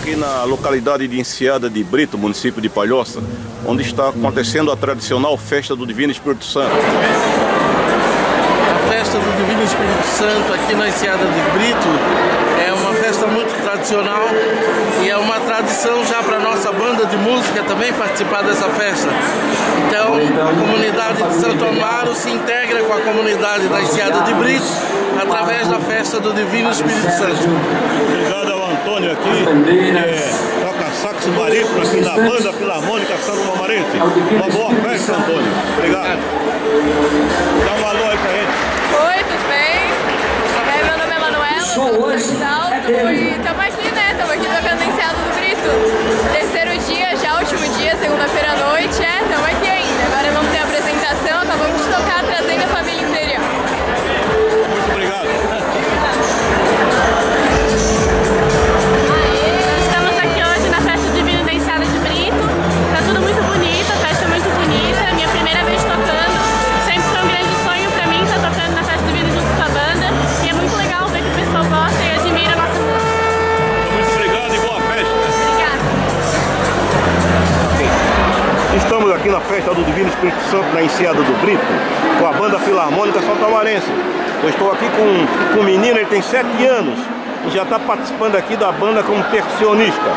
aqui na localidade de Enseada de Brito, município de Palhoça, onde está acontecendo a tradicional festa do Divino Espírito Santo. A festa do Divino Espírito Santo aqui na Enseada de Brito é uma festa muito tradicional e é uma tradição já para nossa banda de música também participar dessa festa. Então, a comunidade de Santo Amaro se integra com a comunidade da Enseada de Brito através da festa do Divino Espírito Santo. Obrigado ao Antônio aqui, que é, toca saxo barítono aqui da Banda Filarmônica Santo Mamarense. Uma boa festa, Antônio. Obrigado. Dá um alô aí pra gente. Sou do Salto e estamos aqui, né? Estamos aqui tocando em Enseado do Brito. Terceiro dia, já último dia, segunda-feira à noite, é, estamos aqui aqui na festa do Divino Espírito Santo na Enseada do Brito, com a banda Filarmônica Saltamarense. Eu estou aqui com, com um menino, ele tem 7 anos e já está participando aqui da banda como percussionista.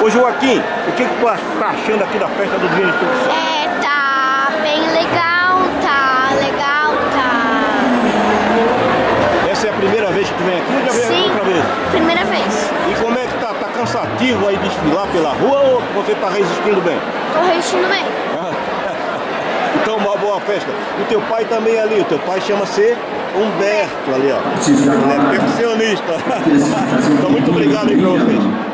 Ô Joaquim, o que, que tu está achando aqui da festa do Divino Espírito Santo? É, tá bem legal, tá legal, tá. Essa é a primeira vez que tu vem aqui ou já veio Sim, outra vez? primeira vez. E como é que tá? Tá cansativo aí desfilar pela rua ou você tá resistindo bem? Tô resistindo bem. Então, uma boa festa. O teu pai também é ali, o teu pai chama-se Humberto ali, ó. Ele é percussionista. então, muito obrigado aí pra vocês.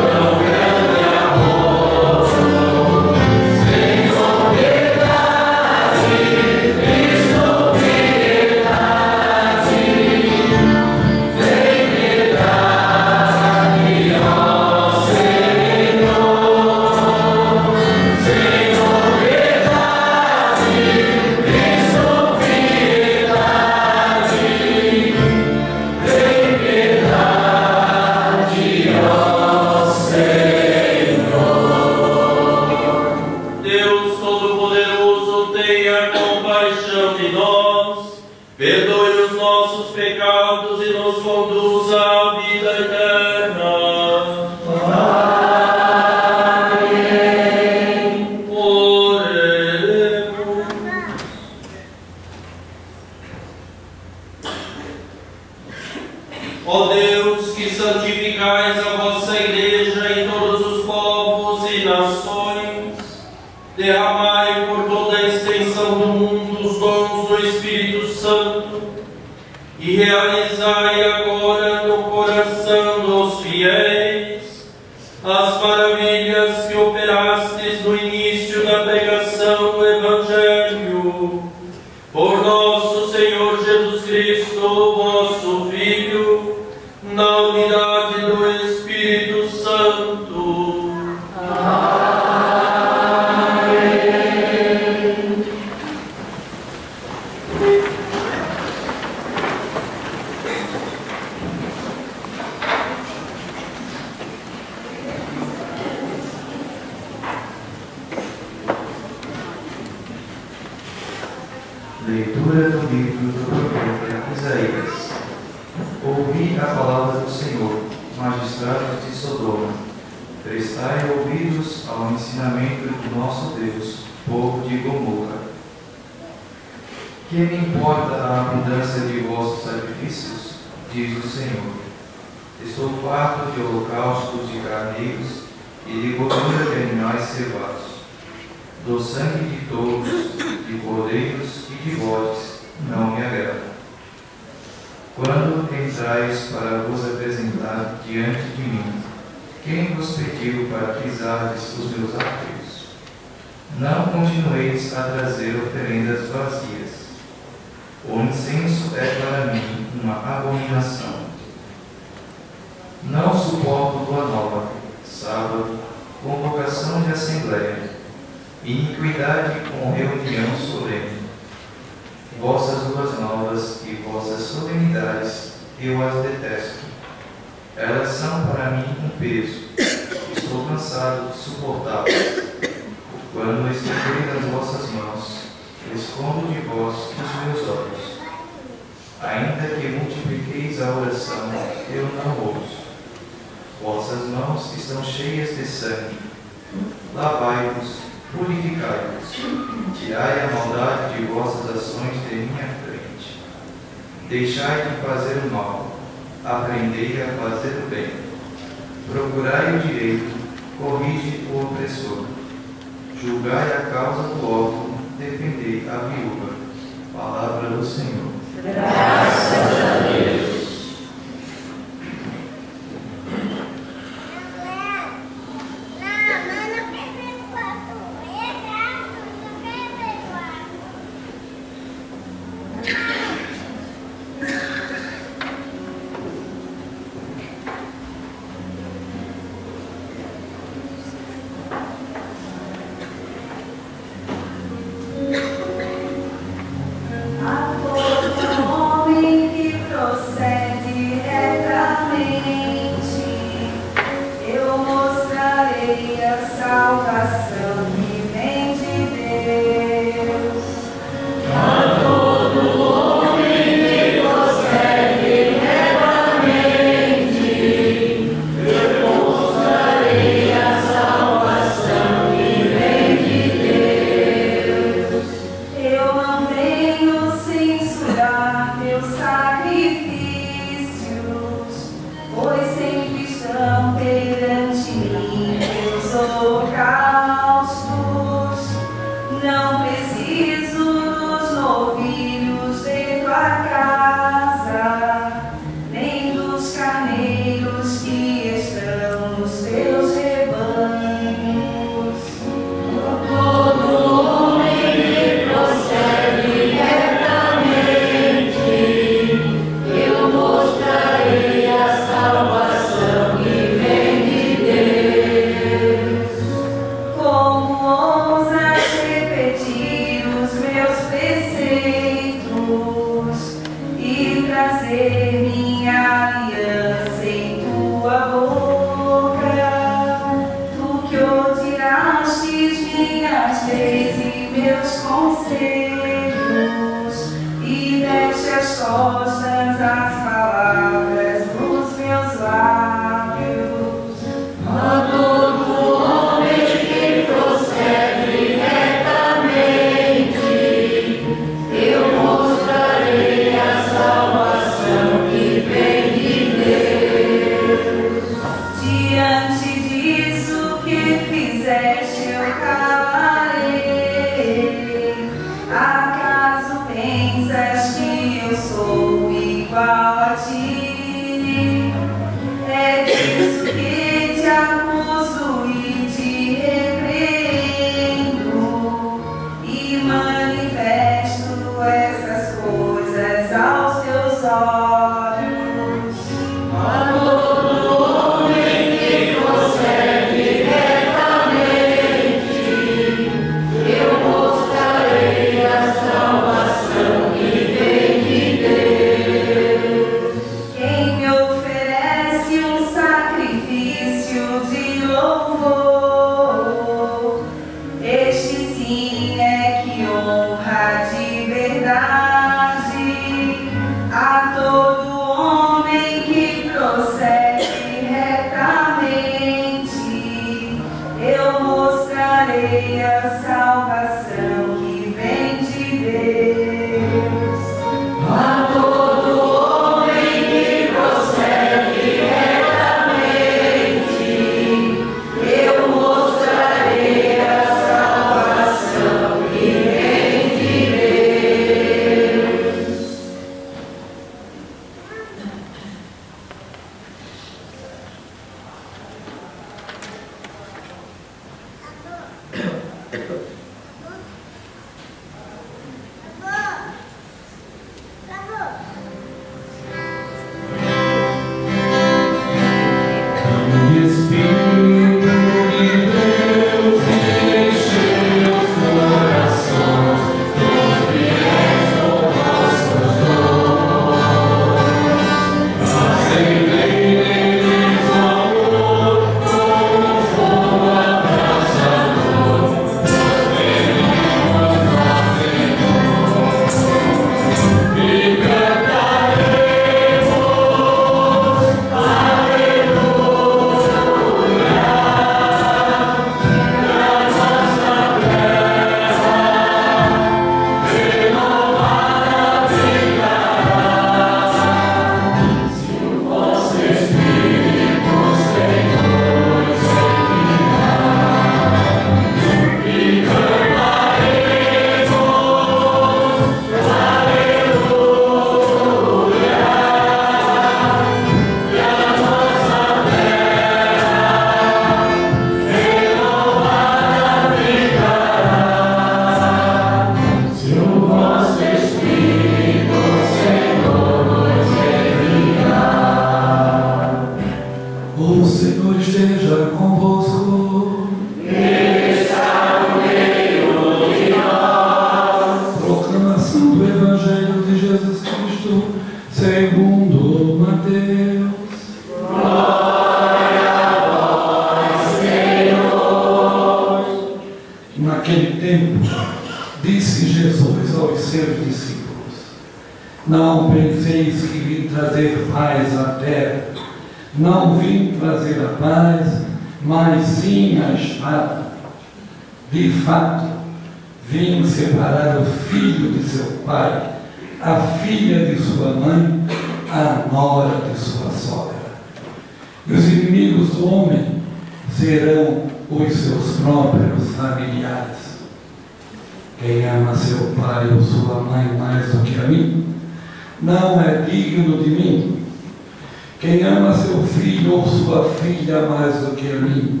Quem ama seu filho ou sua filha mais do que a mim,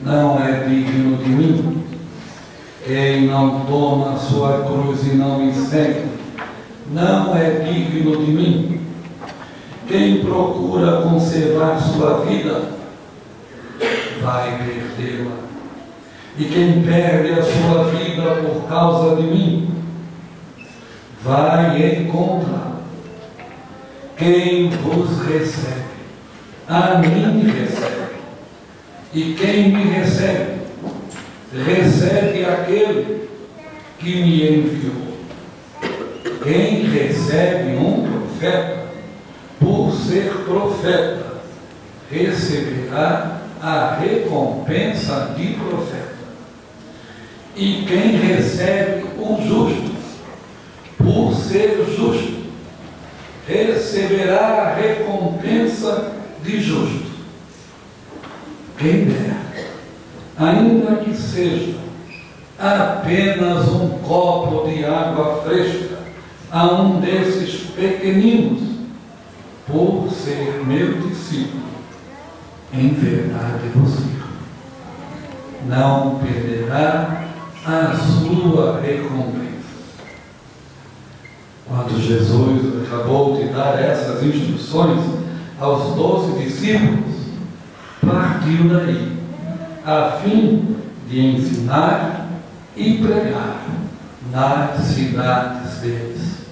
não é digno de mim. Quem não toma sua cruz e não me segue, não é digno de mim. Quem procura conservar sua vida, vai perdê-la. E quem perde a sua vida por causa de mim, vai encontrá-la. Quem vos recebe, a mim recebe. E quem me recebe, recebe aquele que me enviou. Quem recebe um profeta, por ser profeta, receberá a recompensa de profeta. E quem recebe um justo, por ser justo, receberá a recompensa de justo. Quem der, ainda que seja apenas um copo de água fresca a um desses pequeninos, por ser meu discípulo, em verdade digo, não perderá a sua recompensa. Quando Jesus acabou de dar essas instruções aos doze discípulos, partiu daí, a fim de ensinar e pregar nas cidades deles.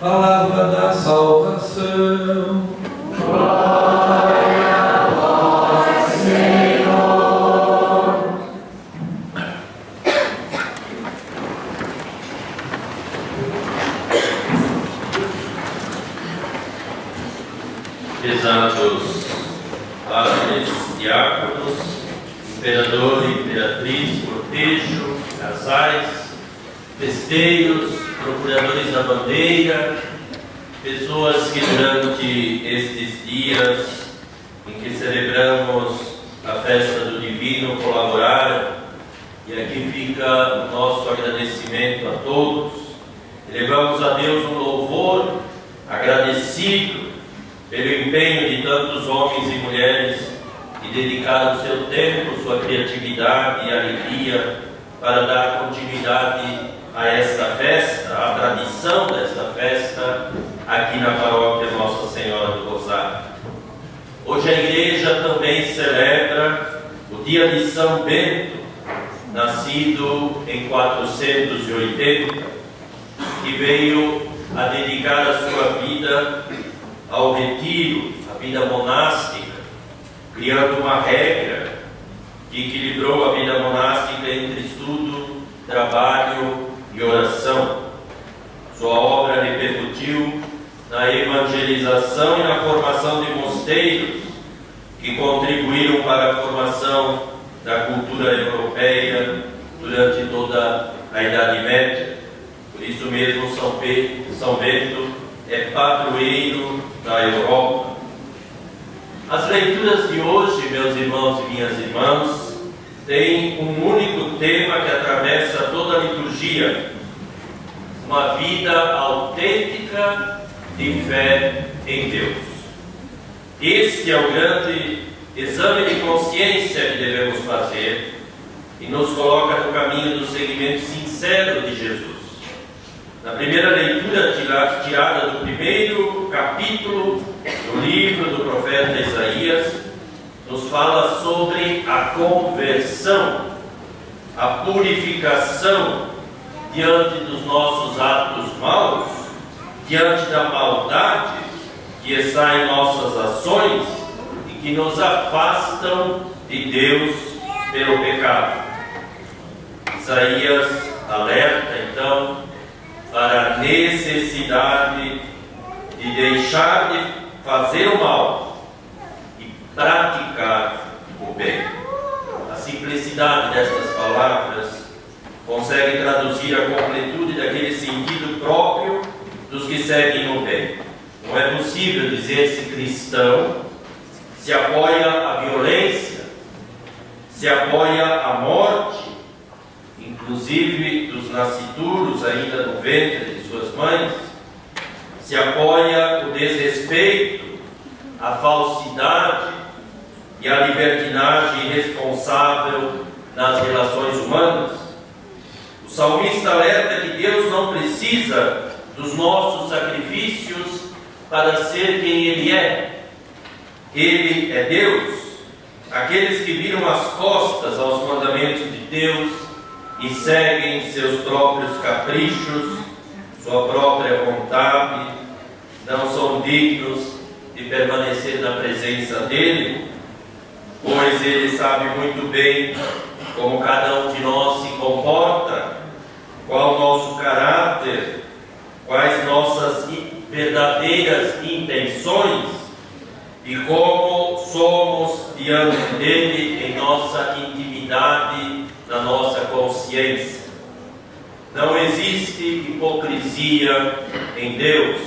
Palavra da salvação. Glória diáconos, imperador e imperatriz, cortejo, casais, festeiros, procuradores da bandeira, pessoas que durante estes dias em que celebramos a festa do Divino colaboraram, e aqui fica o nosso agradecimento a todos. Elevamos a Deus um louvor agradecido pelo empenho de tantos homens e mulheres que dedicaram seu tempo, sua criatividade e alegria para dar continuidade a esta festa, à tradição desta festa aqui na paróquia Nossa Senhora do Rosário. Hoje a igreja também celebra o dia de São Bento, nascido em 480, que veio a dedicar a sua vida ao retiro, à vida monástica, criando uma regra que equilibrou a vida monástica entre estudo, trabalho e oração. Sua obra repercutiu na evangelização e na formação de mosteiros que contribuíram para a formação da cultura europeia durante toda a Idade Média. Por isso mesmo São, São Bento é padroeiro da Europa. As leituras de hoje, meus irmãos e minhas irmãs, têm um único tema que atravessa toda a liturgia: uma vida autêntica de fé em Deus. Este é o grande exame de consciência que devemos fazer e nos coloca no caminho do seguimento sincero de Jesus. Na primeira leitura tirada do primeiro capítulo do livro do profeta Isaías, nos fala sobre a conversão, a purificação diante dos nossos atos maus, diante da maldade que está em nossas ações e que nos afastam de Deus pelo pecado. Isaías alerta então para a necessidade de deixar de fazer o mal e praticar o bem. A simplicidade destas palavras consegue traduzir a completude daquele sentido próprio dos que seguem o bem. Não é possível dizer-se cristão se apoia a violência, se apoia a morte, inclusive dos nascituros ainda no ventre de suas mães, se apoia o desrespeito, a falsidade e a libertinagem irresponsável nas relações humanas. O salmista alerta que Deus não precisa dos nossos sacrifícios para ser quem Ele é. Ele é Deus. Aqueles que viram as costas aos mandamentos de Deus e seguem seus próprios caprichos, sua própria vontade, não são dignos de permanecer na presença dele, pois ele sabe muito bem como cada um de nós se comporta, qual o nosso caráter, quais nossas verdadeiras intenções e como somos diante dele em nossa intimidade, na nossa consciência. Não existe hipocrisia em Deus.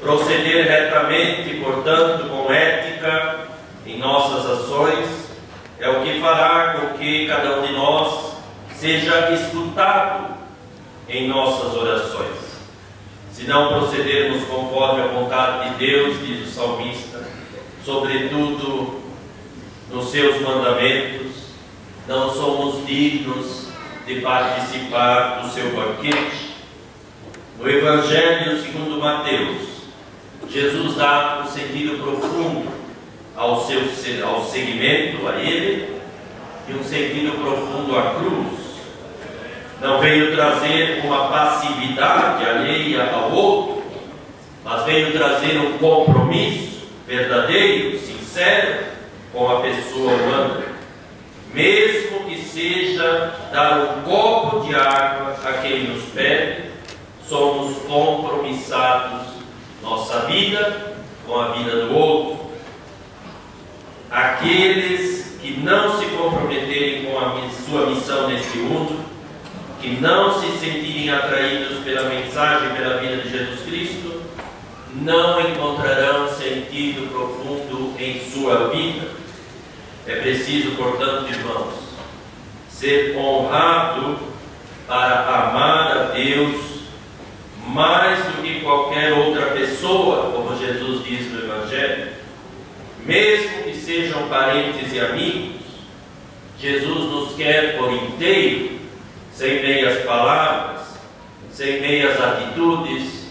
Proceder retamente, portanto, com ética em nossas ações, é o que fará com que cada um de nós seja escutado em nossas orações. Se não procedermos conforme a vontade de Deus, diz o salmista, sobretudo nos seus mandamentos, não somos dignos de participar do seu banquete. No Evangelho segundo Mateus, Jesus dá um sentido profundo ao seu ao seguimento a Ele e um sentido profundo à cruz. Não veio trazer uma passividade alheia ao outro, mas veio trazer um compromisso verdadeiro, sincero com a pessoa humana. Mesmo que seja dar um copo de água a quem nos pede, somos compromissados nossa vida com a vida do outro. Aqueles que não se comprometerem com a sua missão neste mundo, que não se sentirem atraídos pela mensagem, pela vida de Jesus Cristo, não encontrarão sentido profundo em sua vida. É preciso, portanto, irmãos, ser honrado para amar a Deus mais do que qualquer outra pessoa, como Jesus diz no Evangelho, mesmo que sejam parentes e amigos, Jesus nos quer por inteiro, sem meias palavras, sem meias atitudes,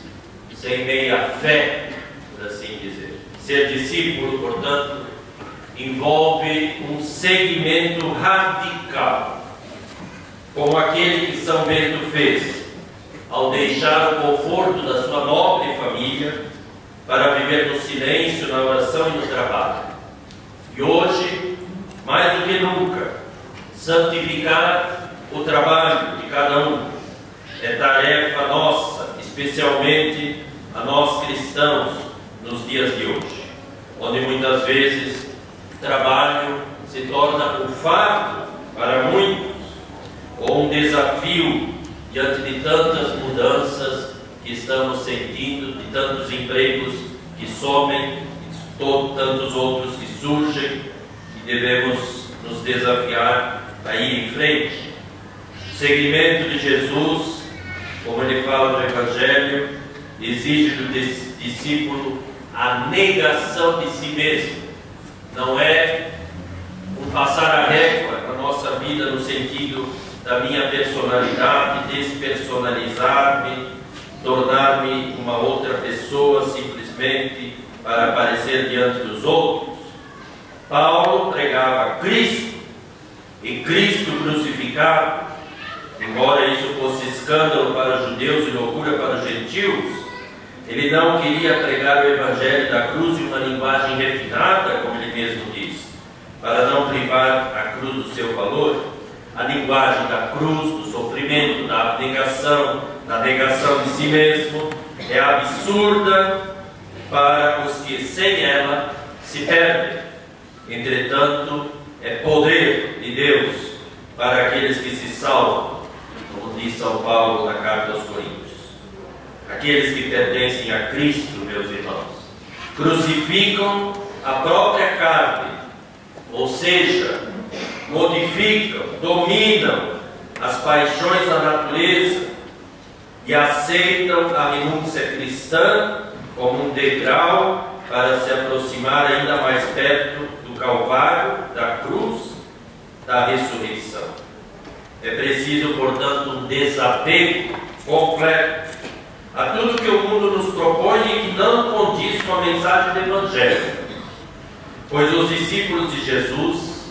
sem meia fé, por assim dizer. Ser discípulo, portanto, envolve um segmento radical, como aquele que São Bento fez ao deixar o conforto da sua nobre família para viver no silêncio, na oração e no trabalho. E hoje, mais do que nunca, santificar o trabalho de cada um é tarefa nossa, especialmente a nós cristãos nos dias de hoje, onde muitas vezes trabalho se torna um fardo para muitos ou um desafio diante de tantas mudanças que estamos sentindo, de tantos empregos que somem, de tantos outros que surgem, e devemos nos desafiar a ir em frente. O seguimento de Jesus, como ele fala no Evangelho, exige do discípulo a negação de si mesmo. Não é um passar a régua na nossa vida no sentido da minha personalidade, despersonalizar-me, tornar-me uma outra pessoa simplesmente para aparecer diante dos outros. Paulo pregava Cristo e Cristo crucificado, embora isso fosse escândalo para os judeus e loucura para os gentios, ele não queria pregar o Evangelho da cruz em uma linguagem refinada, como ele mesmo disse, para não privar a cruz do seu valor a linguagem da cruz, do sofrimento, da abnegação, da negação de si mesmo, é absurda para os que sem ela se perdem. Entretanto, é poder de Deus para aqueles que se salvam, como diz São Paulo na carta aos Coríntios. Aqueles que pertencem a Cristo, meus irmãos, crucificam a própria carne, ou seja, modificam, dominam as paixões da natureza e aceitam a renúncia cristã como um degrau para se aproximar ainda mais perto do Calvário, da cruz, da ressurreição. É preciso, portanto, um desapego completo a tudo que o mundo nos propõe e que não condiz com a mensagem do Evangelho. Pois os discípulos de Jesus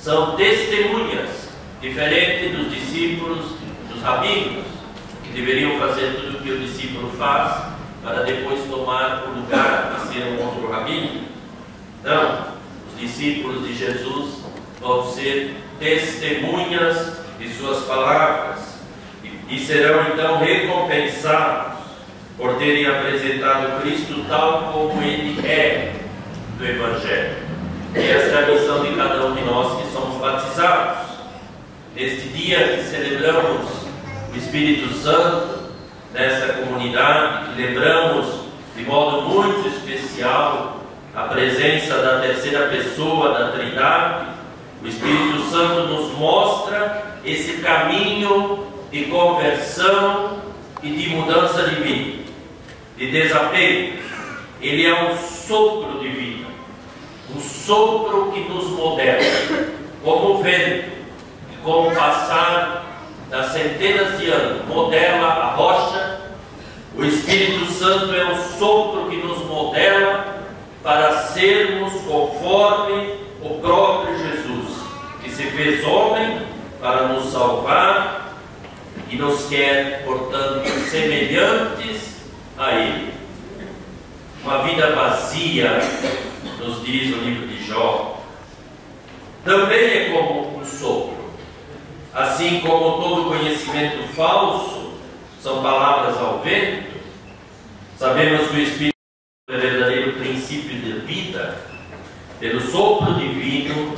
são testemunhas, diferente dos discípulos, dos rabinos, que deveriam fazer tudo o que o discípulo faz para depois tomar o lugar de ser um outro rabino. Não, os discípulos de Jesus vão ser testemunhas de suas palavras e serão então recompensados por terem apresentado Cristo tal como ele é do Evangelho. E esta é a missão de cada um de nós que somos batizados. Neste dia que celebramos o Espírito Santo, nessa comunidade, que lembramos de modo muito especial a presença da terceira pessoa da Trindade, o Espírito Santo nos mostra esse caminho de conversão e de mudança de vida, de desapego. Ele é um sopro de vida um sopro que nos modela, como o vento, como passar das centenas de anos modela a rocha, o Espírito Santo é um sopro que nos modela para sermos conforme o próprio Jesus, que se fez homem para nos salvar e nos quer, portanto, semelhantes a Ele. Uma vida vazia nos diz o livro de Jó, também é como um sopro. Assim como todo conhecimento falso são palavras ao vento, sabemos que o Espírito é o verdadeiro princípio de vida. Pelo sopro divino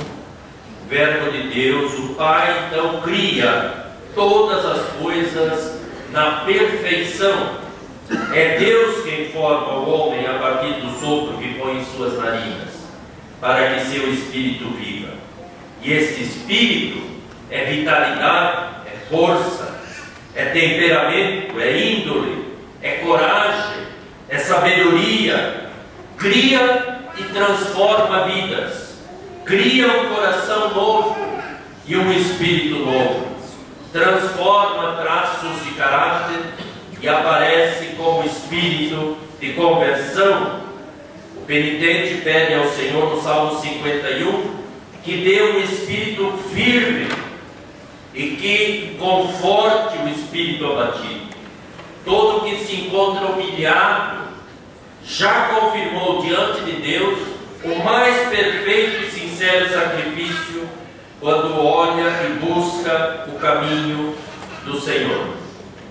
Verbo de Deus, o Pai então cria todas as coisas na perfeição. É Deus quem forma o homem a partir do sopro que põe em suas narinas, para que seu espírito viva. E este espírito é vitalidade, é força, é temperamento, é índole, é coragem, é sabedoria, cria e transforma vidas, cria um coração novo e um espírito novo, transforma traços de caráter e aparece como espírito de conversão. O penitente pede ao Senhor no Salmo 51 que dê um espírito firme e que conforte o espírito abatido. Todo que se encontra humilhado já confirmou diante de Deus o mais perfeito e sincero sacrifício quando olha e busca o caminho do Senhor.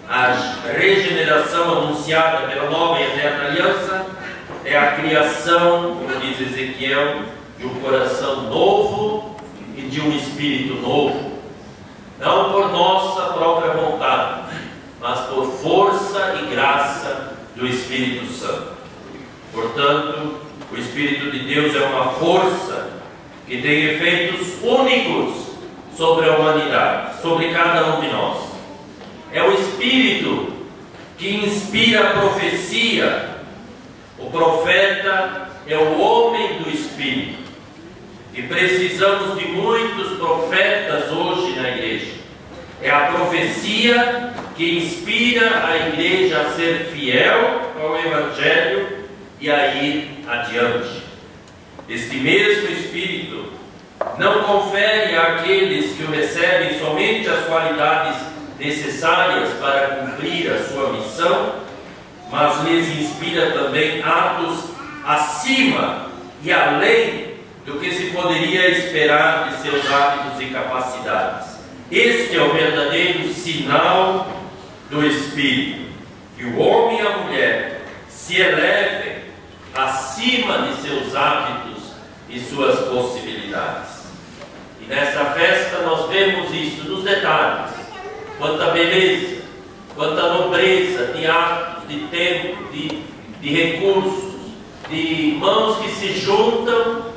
A regeneração anunciada pela nova e eterna aliança é a criação, como diz Ezequiel, de um coração novo e de um espírito novo. Não por nossa própria vontade, mas por força e graça do Espírito Santo. Portanto, o Espírito de Deus é uma força que tem efeitos únicos sobre a humanidade, sobre cada um de nós. É o Espírito que inspira a profecia. O profeta é o homem do Espírito. E precisamos de muitos profetas hoje na igreja. É a profecia que inspira a igreja a ser fiel ao Evangelho e a ir adiante. Este mesmo Espírito não confere àqueles que o recebem somente as qualidades necessárias para cumprir a sua missão, mas lhes inspira também atos acima e além do que se poderia esperar de seus hábitos e capacidades. Este é o verdadeiro sinal do Espírito, que o homem e a mulher se elevem acima de seus hábitos e suas possibilidades. E nesta festa nós vemos isso nos detalhes, quanta beleza, quanta nobreza de atos, de tempo, de, de recursos, de mãos que se juntam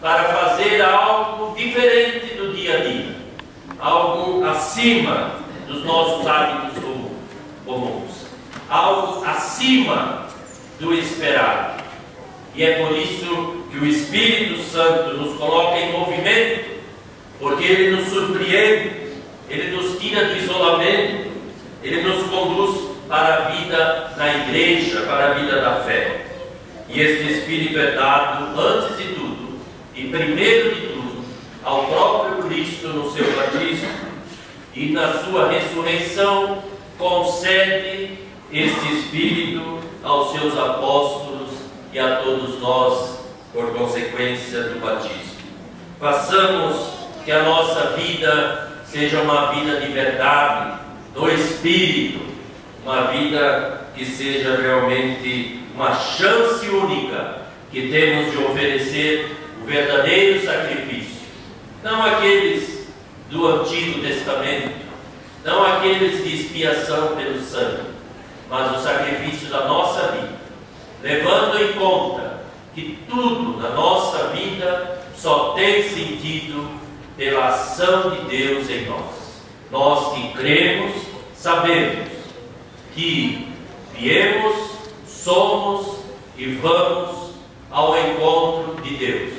para fazer algo diferente do dia a dia, algo acima dos nossos hábitos comuns, algo acima do esperado. E é por isso que o Espírito Santo nos coloca em movimento, porque ele nos surpreende, ele nos tira do isolamento, ele nos conduz para a vida na igreja, para a vida da fé. E este Espírito é dado, antes de tudo, e primeiro de tudo, ao próprio Cristo no seu batismo e na sua ressurreição, concede este Espírito aos seus apóstolos e a todos nós, por consequência do batismo. Façamos que a nossa vida seja uma vida de verdade, do Espírito, uma vida que seja realmente uma chance única que temos de oferecer o verdadeiro sacrifício, não aqueles do Antigo Testamento, não aqueles de expiação pelo sangue, mas o sacrifício da nossa vida, levando em conta que tudo na nossa vida só tem sentido pela ação de Deus em nós. Nós que cremos, sabemos que viemos, somos e vamos ao encontro de Deus.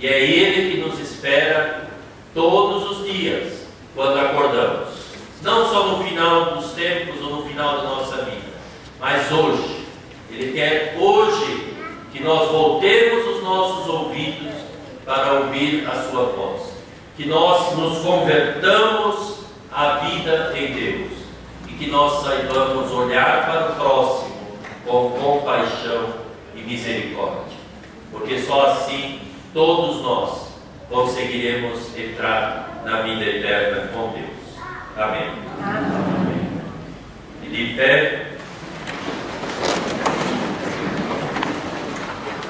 E é Ele que nos espera todos os dias quando acordamos. Não só no final dos tempos ou no final da nossa vida, mas hoje. Ele quer hoje que nós voltemos os nossos ouvidos para ouvir a sua voz. Que nós nos convertamos à vida em Deus. E que nós saibamos olhar para o próximo com compaixão e misericórdia. Porque só assim todos nós conseguiremos entrar na vida eterna com Deus. Amém. Amém. E de pé,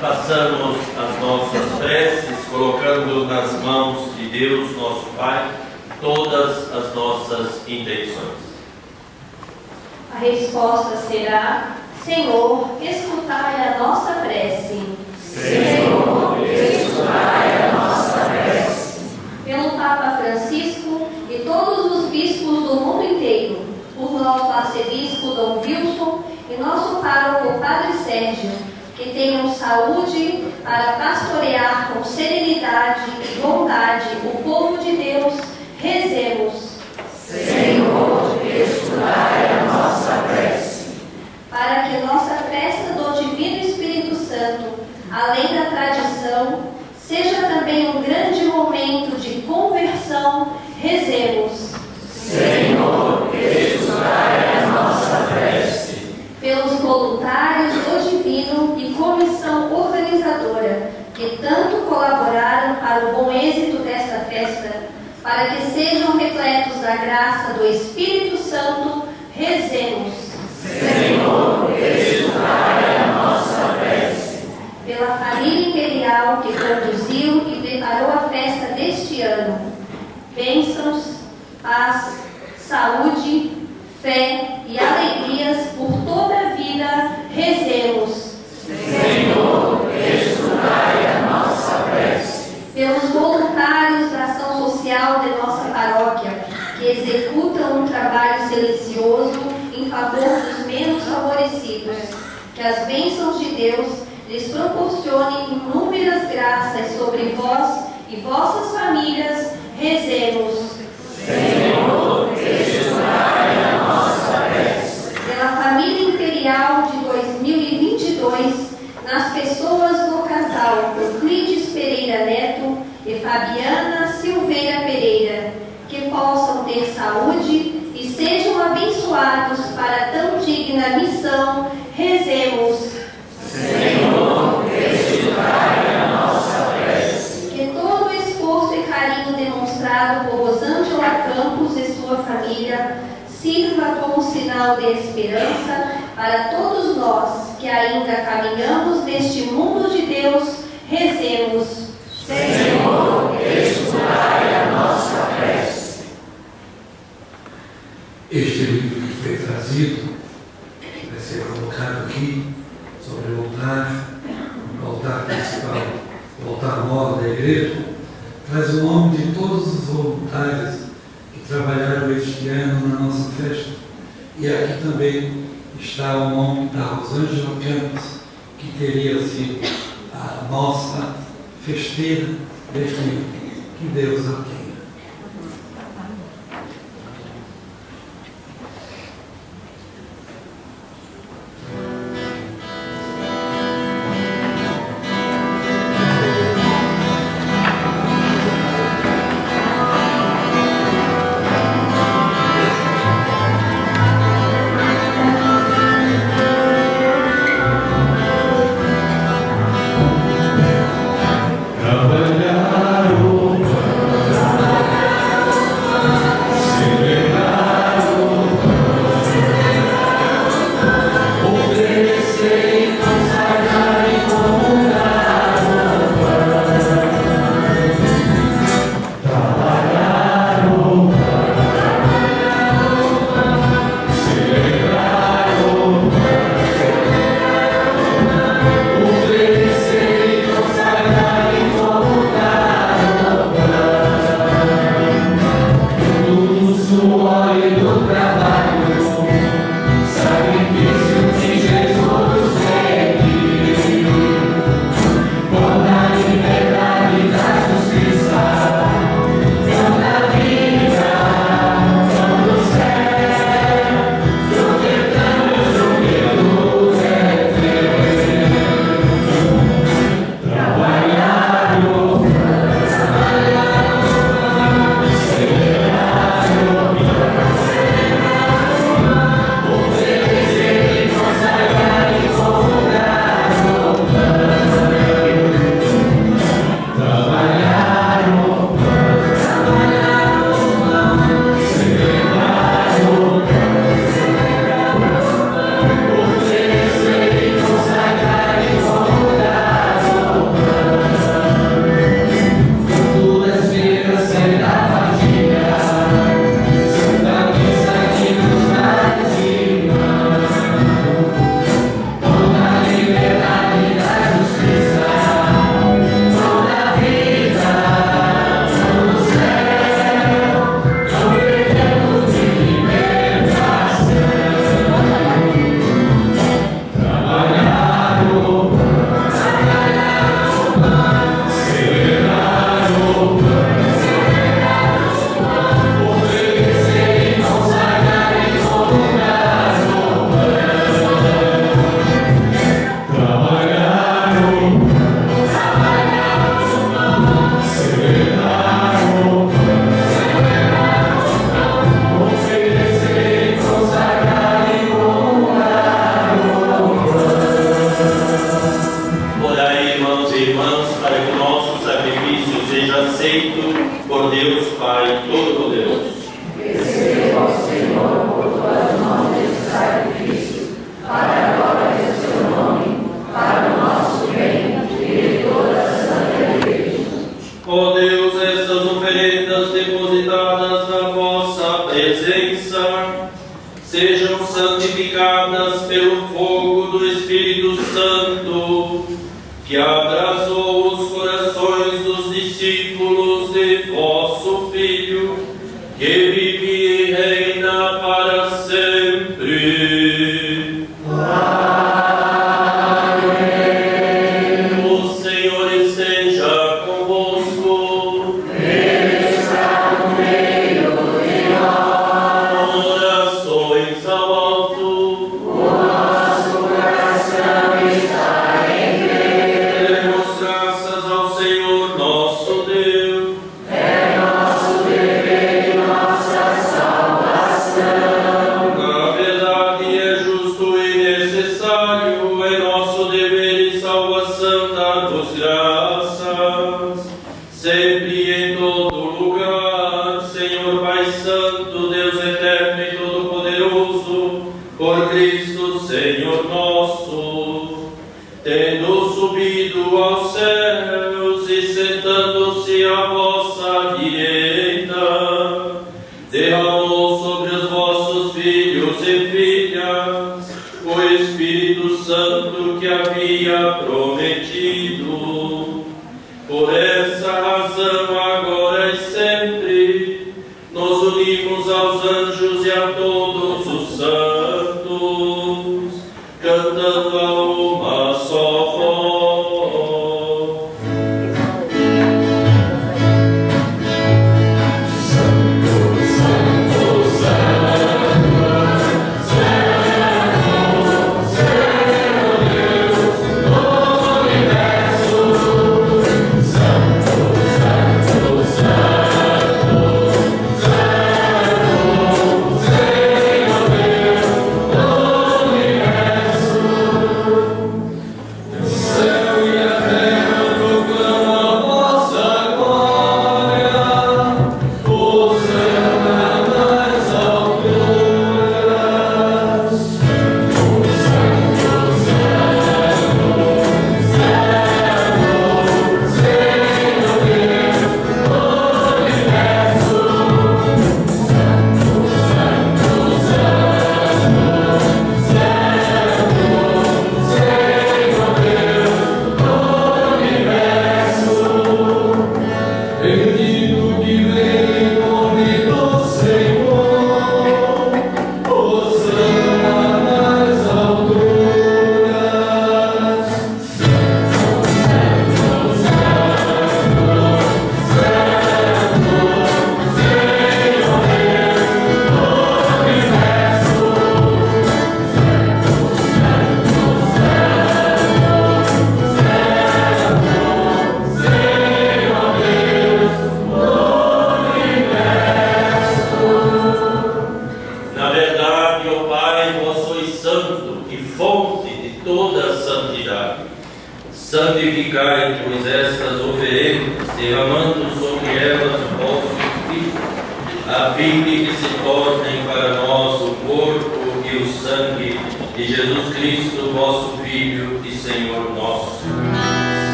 passamos as nossas preces, colocando nas mãos de Deus, nosso Pai, todas as nossas intenções. A resposta será: Senhor, escutai a nossa prece. Senhor, escutai a nossa prece. Pelo Papa Francisco e todos os bispos do mundo inteiro, por nosso arcebispo Dom Wilson e nosso pároco Padre Sérgio, que tenham saúde para pastorear com serenidade e bondade o povo de Deus, rezemos. Senhor, escutai a nossa prece. para que nossa festa do Divino Espírito Santo, além da tradição, seja também um grande momento de conversão, rezemos. Senhor, escutai a nossa prece. Pelos voluntários do Divino e comissão organizadora, que tanto colaboraram para o bom êxito desta festa, para que sejam repletos da graça do Espírito Santo, rezemos. Senhor, escutai a nossa prece. pela família imperial que conduziu e preparou a festa deste ano. Bênçãos, paz, saúde, fé e alegrias por toda a vida, rezemos. Senhor, escutai a nossa prece. Pelos voluntários da ação social de nossa paróquia, que executam um trabalho silencioso em favor dos menos favorecidos, que as bênçãos de Deus lhes proporcionem inúmeras graças sobre vós e vossas famílias, rezemos. Senhor, a nossa prece. Pela família imperial de 2022, nas pessoas do casal Euclides Pereira Neto e Fabiana Silveira Pereira, que possam ter saúde sejam abençoados para tão digna missão, rezemos. Senhor, escutai a nossa prece. Que todo o esforço e carinho demonstrado por Rosângela Campos e sua família sirva como sinal de esperança para todos nós que ainda caminhamos neste mundo de Deus. Rezemos. Senhor, escutai a nossa prece. Este livro que foi trazido vai ser colocado aqui sobre o altar, o altar principal, o altar maior da igreja, traz o nome de todos os voluntários que trabalharam este ano na nossa festa. E aqui também está o nome da Rosângela Campos, que teria sido a nossa festeira deste ano. Que Deus a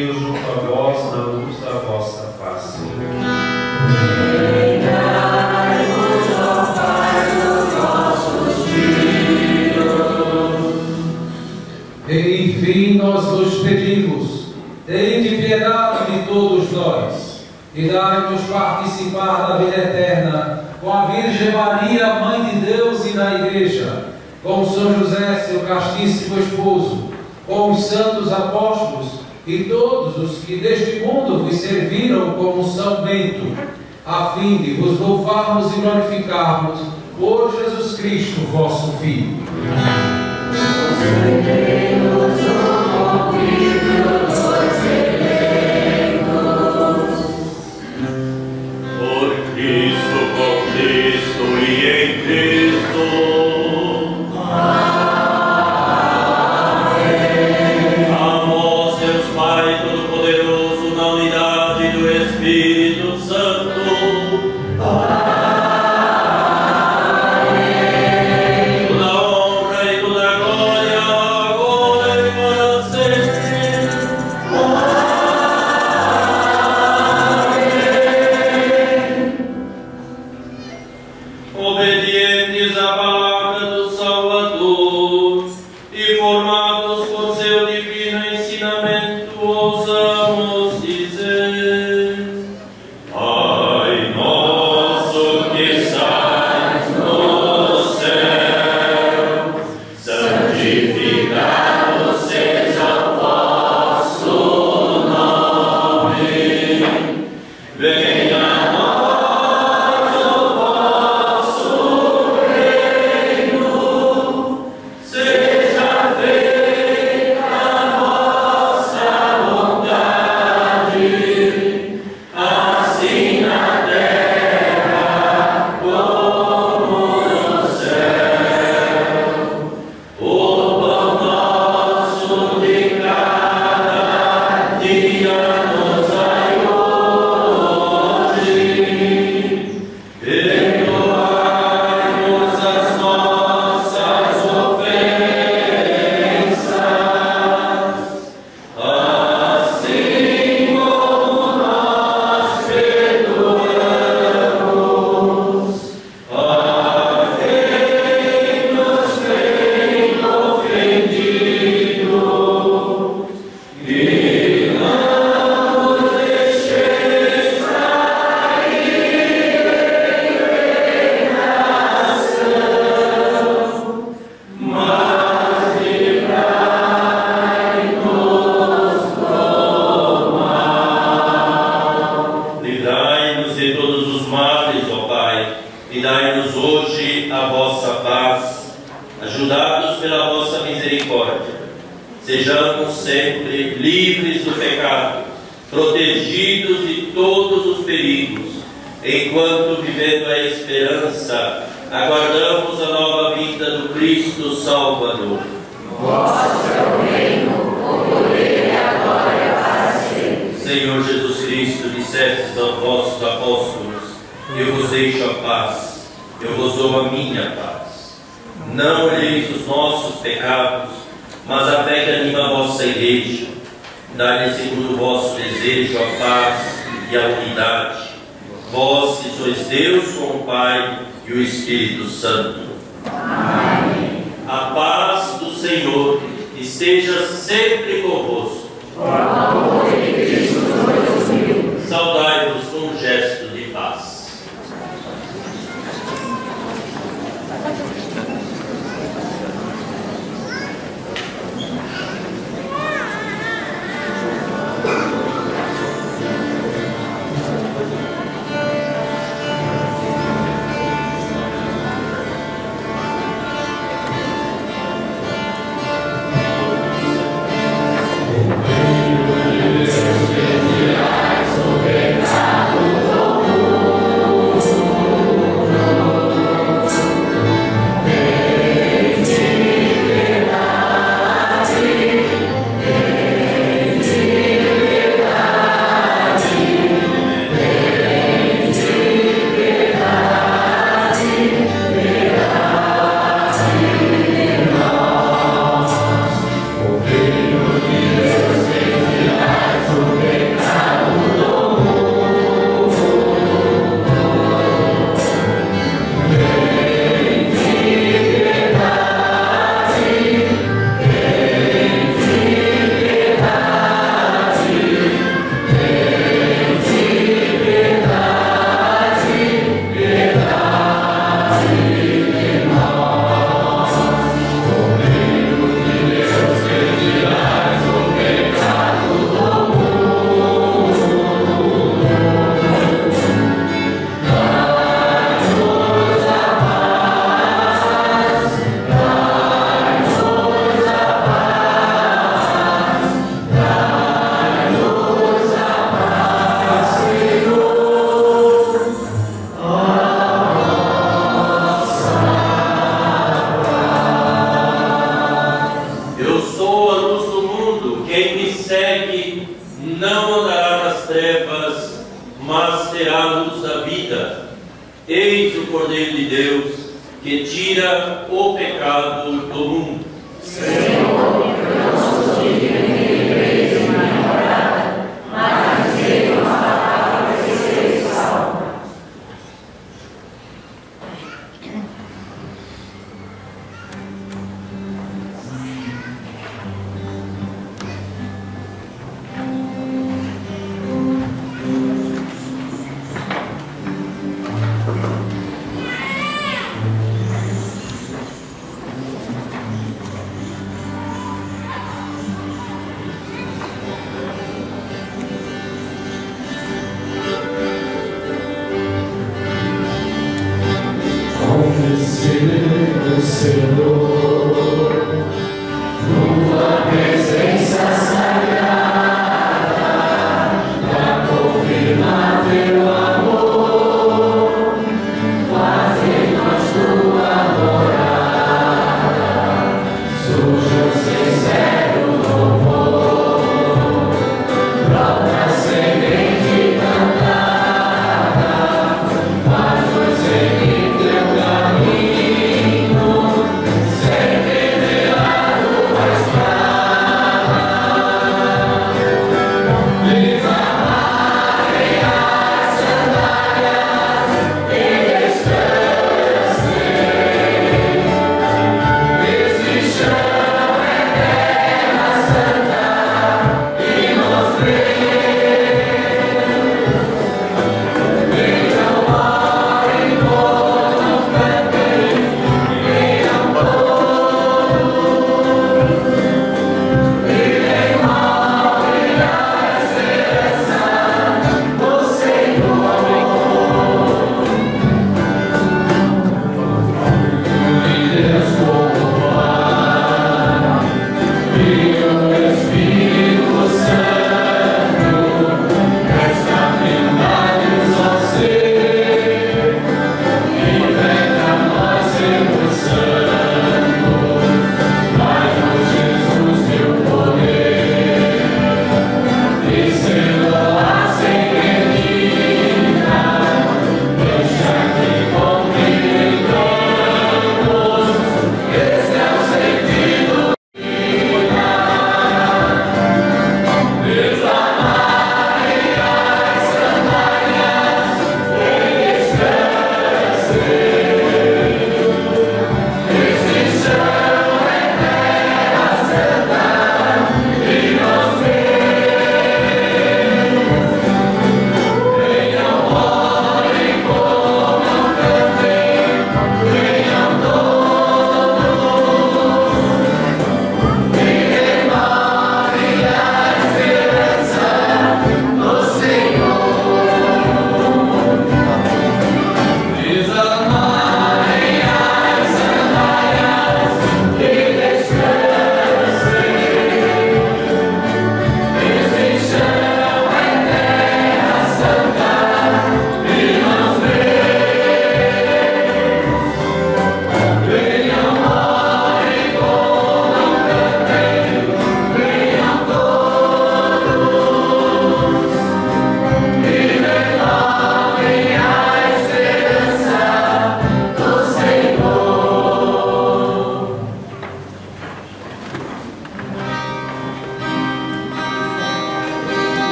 Deus junto a vós na luz da vossa face. Lembrai-vos, ó Pai, dos vossos filhos. E, enfim, nós vos pedimos, tende piedade de todos nós e dai-nos participar da vida eterna com a Virgem Maria, Mãe de Deus e da Igreja, com São José, seu castíssimo esposo, com os santos apóstolos, e todos os que deste mundo vos serviram como São Bento, a fim de vos louvarmos e glorificarmos por Jesus Cristo, vosso Filho. Amém.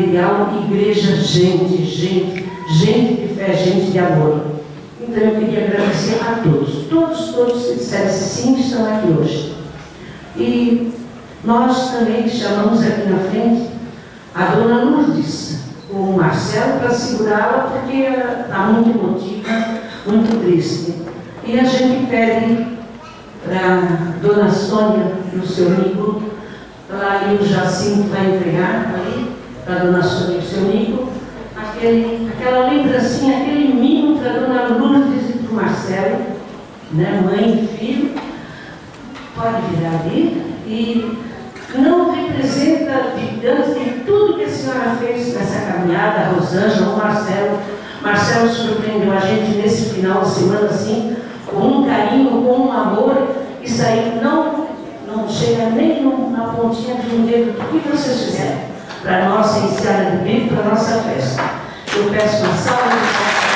Material, igreja gente, gente, gente de fé, gente de amor. Então eu queria agradecer a todos. Todos, todos que disseram sim estão aqui hoje. E nós também chamamos aqui na frente a dona Lourdes, o Marcelo, para segurá-la, porque está muito emotiva, muito triste. E a gente pede para dona Sônia e o seu Nico, lá ali o Jacinto vai entregar para a dona Sônia e seu Nico, aquele, aquela lembrancinha, aquele mimo para a dona Lourdes e para Marcelo, né, mãe e filho, pode virar ali, e não representa diante de tudo que a senhora fez nessa caminhada, Rosângela, o Marcelo. Marcelo surpreendeu a gente nesse final de semana assim, com um carinho, com um amor, isso aí não, não chega nem na pontinha de um dedo do que vocês fizeram para nossa enseada de Bíblia, para a nossa festa. Eu peço uma salva de palmas.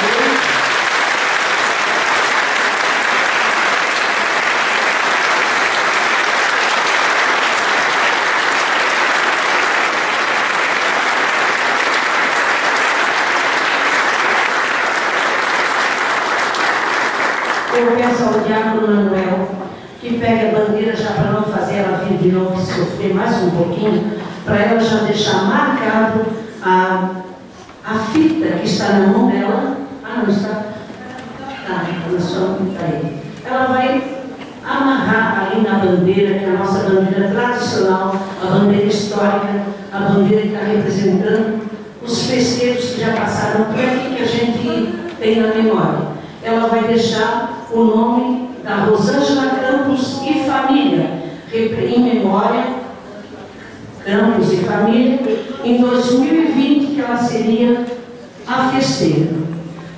Eu peço ao diácono Manuel que pegue a bandeira já para não fazer ela vir de novo sofrer mais um pouquinho, para ela já deixar marcado a, a fita que está na mão dela. Ah, não está? Tá, na sua está aí. Ela vai amarrar ali na bandeira, que é a nossa bandeira tradicional, a bandeira histórica, a bandeira que está representando os festejos que já passaram por aqui, que a gente tem na memória. Ela vai deixar o nome da Rosângela Campos e família, em memória, Campos e família, em 2020, que ela seria a festeira.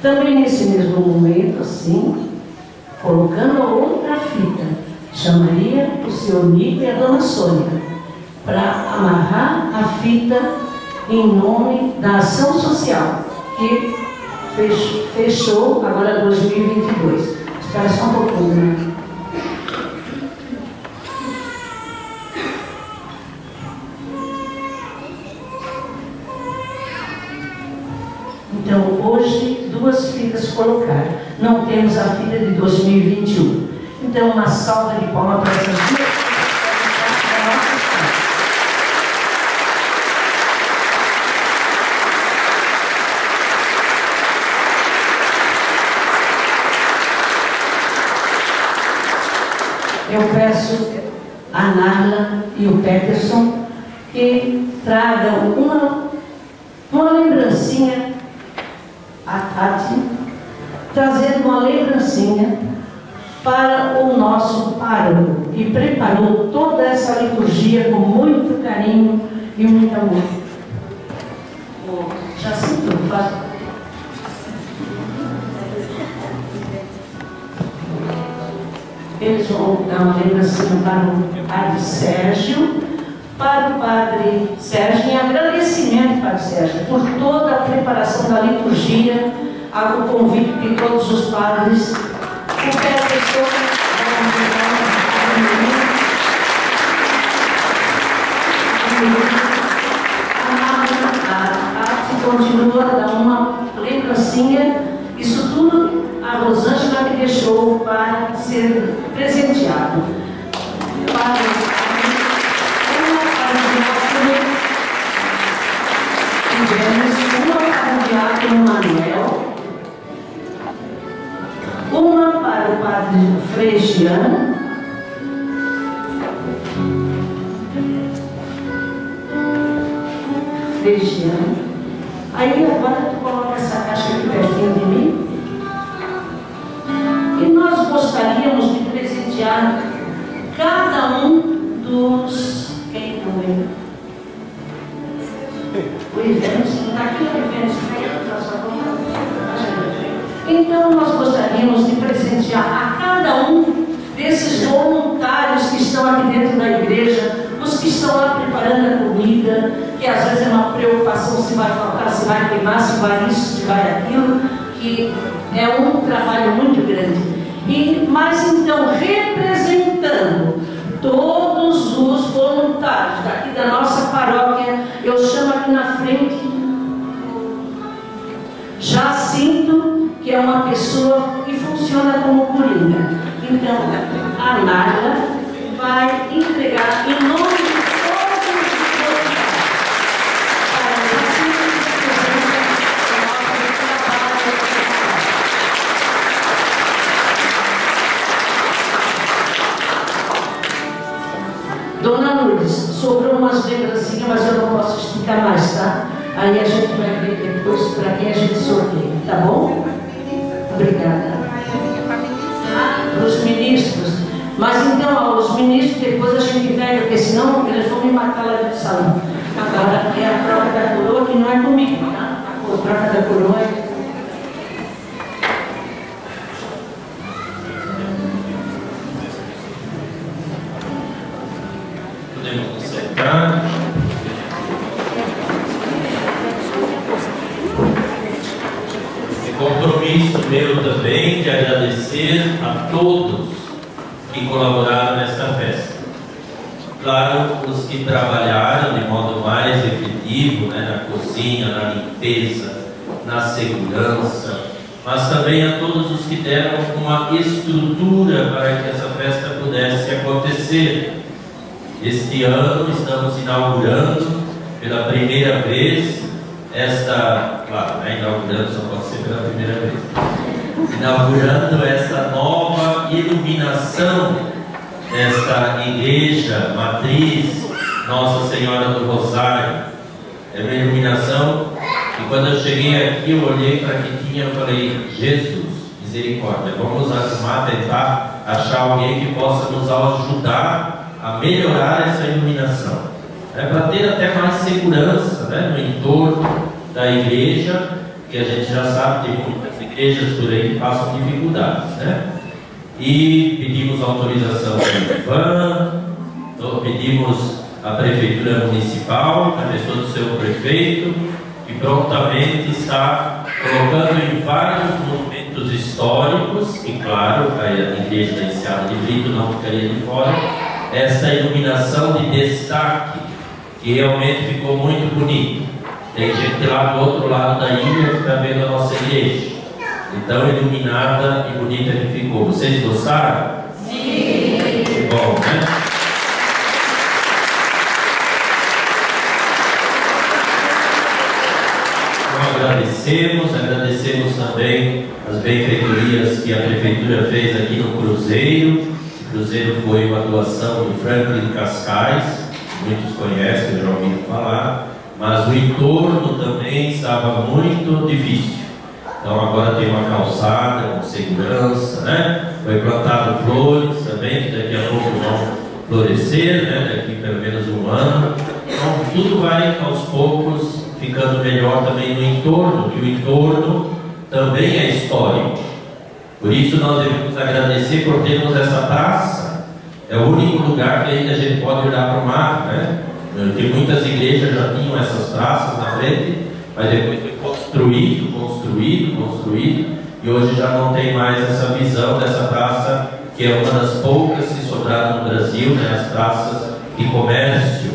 Também nesse mesmo momento, assim, colocando outra fita, chamaria o senhor Nico e a dona Sônia, para amarrar a fita em nome da ação social, que fechou agora 2022. Espera só um pouquinho, né? Colocaram. Não temos a fita de 2021. Então, uma salva de palmas para essas duas eu peço a Narla e o Peterson que tragam uma, uma lembrancinha, a Tati, trazendo uma lembrancinha para o nosso pároco e preparou toda essa liturgia com muito carinho e muito amor. Oh, Jacinto, faz. Eles vão dar uma lembrancinha para o Padre Sérgio, para o Padre Sérgio, em agradecimento, Padre Sérgio, por toda a preparação da liturgia, ao convite de todos os padres qualquer pessoa a arte continua a dar uma lembrancinha. Isso tudo a Rosângela me deixou para ser presenteado. Para uma para o Manuel, padre Fregiano, Fregiano. Aí agora tu coloca essa caixa aqui pertinho de mim. E nós gostaríamos de presentear cada um dos. Quem não é? O Ivênus, está aqui o Ivênus, então, nós gostaríamos de a cada um desses voluntários que estão aqui dentro da igreja, os que estão lá preparando a comida, que às vezes é uma preocupação se vai faltar, se vai queimar, se vai isso, se vai aquilo, que é um trabalho muito grande. E, mas então, representando todos os voluntários daqui da nossa paróquia, eu chamo aqui na frente Jacinto que é uma pessoa que funciona como coringa. Então, a Nádia vai entregar em nome de Dona Lourdes, sobrou umas lembrancinhas, mas eu não posso explicar mais, tá? Aí a gente vai ver depois para quem a gente sorteia, tá bom? Obrigada. Para os ministros. Mas então, os ministros, depois a gente pega, porque senão eles vão me matar lá do salão. Agora é a troca da coroa, que não é comigo, tá? A troca da coroa é compromisso meu também de agradecer todos que colaboraram nesta festa. Claro, os que trabalharam de modo mais efetivo né, na cozinha, na limpeza, na segurança, mas também a todos os que deram uma estrutura para que essa festa pudesse acontecer. Este ano estamos inaugurando pela primeira vez esta, claro, né, inaugurando só pode ser pela primeira vez, inaugurando esta nova iluminação desta igreja matriz Nossa Senhora do Rosário. É uma iluminação que quando eu cheguei aqui eu olhei para que tinha e falei, Jesus, misericórdia, vamos arrumar, tentar achar alguém que possa nos ajudar a melhorar essa iluminação é para ter até mais segurança né, no entorno da igreja, que a gente já sabe, tem muitas igrejas por aí que passam dificuldades. Né? E pedimos autorização do IBAN, pedimos à Prefeitura Municipal, a pessoa do seu prefeito, que prontamente está colocando em vários monumentos históricos, e claro, a igreja da Enseada de Brito não ficaria de fora, essa iluminação de destaque que realmente ficou muito bonito. Tem gente lá do outro lado da ilha que está vendo a nossa igreja. Então, iluminada e bonita que ficou. Vocês gostaram? Sim! Bom, né? Então, agradecemos, agradecemos também as benfeitorias que a Prefeitura fez aqui no Cruzeiro. O Cruzeiro foi uma doação do Franklin Cascais, muitos conhecem, já ouviram falar, mas o entorno também estava muito difícil. Então agora tem uma calçada com segurança, né? foi plantado flores também, que daqui a pouco vão florescer, né? daqui pelo menos um ano. Então tudo vai aos poucos ficando melhor também no entorno, que o entorno também é histórico. Por isso nós devemos agradecer por termos essa praça. É o único lugar que ainda a gente pode olhar para o mar, né? Porque muitas igrejas já tinham essas praças na frente, mas depois foi construído, construído, construído, e hoje já não tem mais essa visão dessa praça que é uma das poucas que sobraram no Brasil, né? as praças de comércio,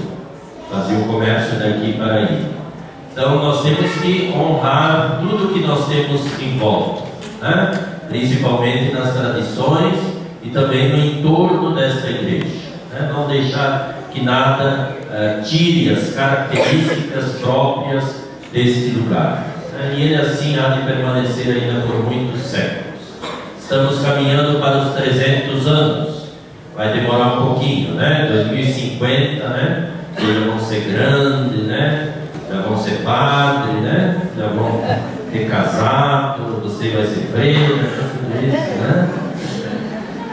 fazia o comércio daqui para aí. Então nós temos que honrar tudo que nós temos em volta, né? principalmente nas tradições e também no entorno desta igreja. Né? Não deixar que nada uh, tire as características próprias deste lugar. Né? E ele assim há de permanecer ainda por muitos séculos. Estamos caminhando para os 300 anos. Vai demorar um pouquinho, né? 2050, né? Eles vão ser grandes, né? Já vão ser padre, né? Já vão ter casado, você vai ser freira, tudo isso, né?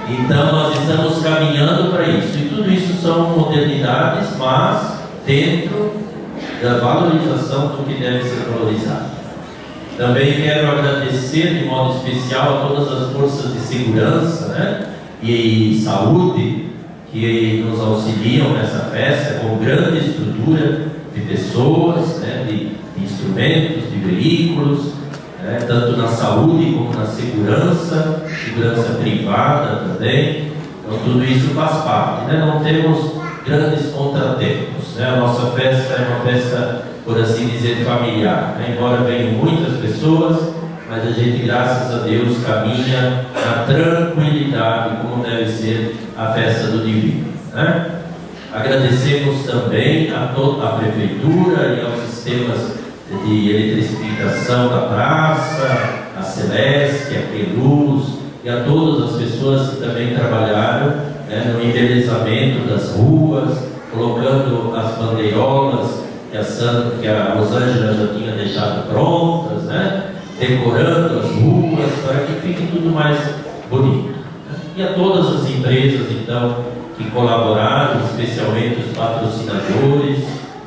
Então nós estamos caminhando para isso. E tudo isso são modernidades, mas dentro da valorização do que deve ser valorizado. Também quero agradecer de modo especial a todas as forças de segurança né, e saúde que nos auxiliam nessa festa com grande estrutura de pessoas, né, de, instrumentos, de veículos, né, tanto na saúde como na segurança, segurança privada também. Então tudo isso faz parte. Né? Não temos grandes contratempos. Né? A nossa festa é uma festa, por assim dizer, familiar. Embora venham muitas pessoas, mas a gente, graças a Deus, caminha na tranquilidade, como deve ser a festa do Divino. Né? Agradecemos também a a prefeitura e aos sistemas de eletrificação da praça, a Celeste, a Queluz e a todas as pessoas que também trabalharam né, no embelezamento das ruas, colocando as bandeirolas que a, Santa, que a Rosângela já tinha deixado prontas, né, decorando as ruas para que fique tudo mais bonito. E a todas as empresas, então, que colaboraram, especialmente os patrocinadores,